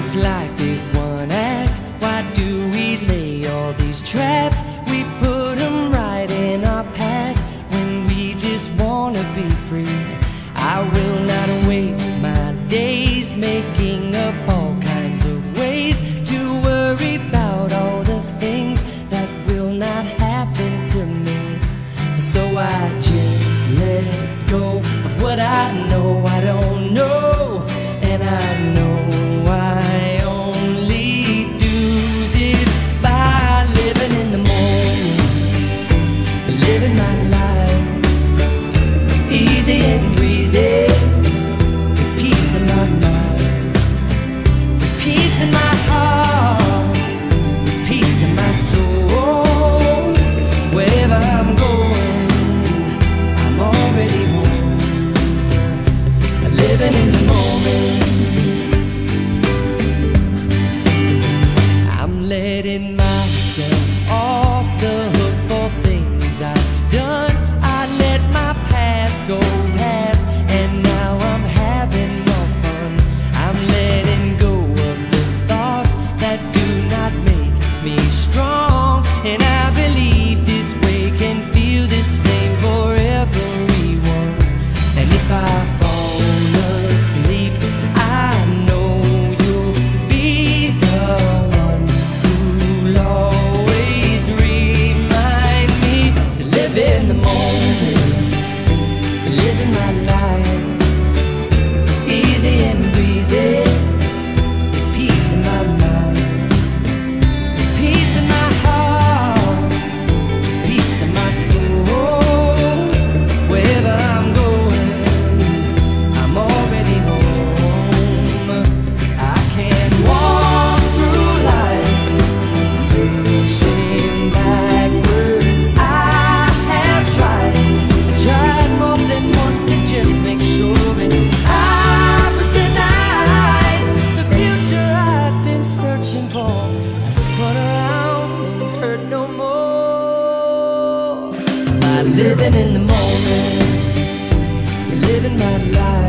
This life is one act. Why do we lay all these traps? We put them right in our path when we just wanna be free. I will not waste my days making up all kinds of ways to worry about all the things that will not happen to me. So I just let go of what I know I don't know, and I know. easy and breezy. Living in the moment, living my life.